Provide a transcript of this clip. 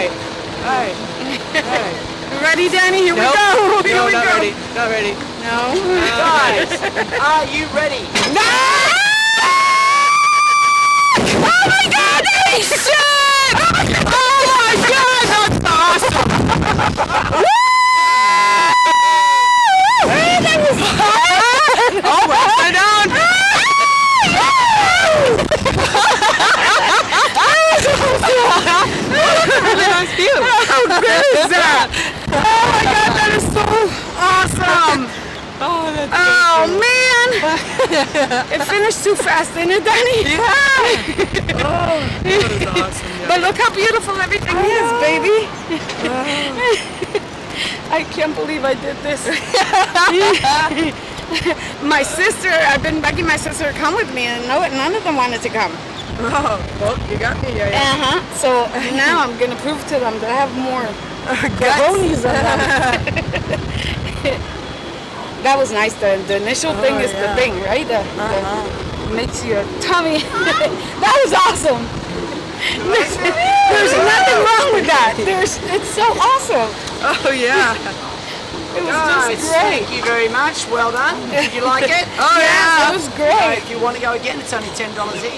right. All right. All right. Ready, Danni? Here Nope. we go. Here no, we not go. ready. Not ready. No. Guys, are you ready? No! Oh my God, Danni! Shit! Oh my God, that's awesome! Woo! That was hot! Oh, upside down. really nice view. How good is that? Oh my God, that is so awesome! Oh, that's Oh man! It finished too fast, didn't it, Danni? Yeah. oh, that is awesome. Yeah. But look how beautiful everything is, baby. I can't believe I did this. my sister, I've been begging my sister to come with me, and no, none of them wanted to come. Oh, well, you got me. Yeah, yeah. Uh huh. So now I'm gonna prove to them that I have more cojones that was nice. The, the initial thing is yeah. the thing, right? The, the, makes your tummy. that was awesome. There's nothing wrong with that. There's, it's so awesome. Oh, yeah. It was just great. thank you very much. Well done. Did you like it? Oh, Yes, yeah. it was Uh, great. if you want to go again, it's only $10 each.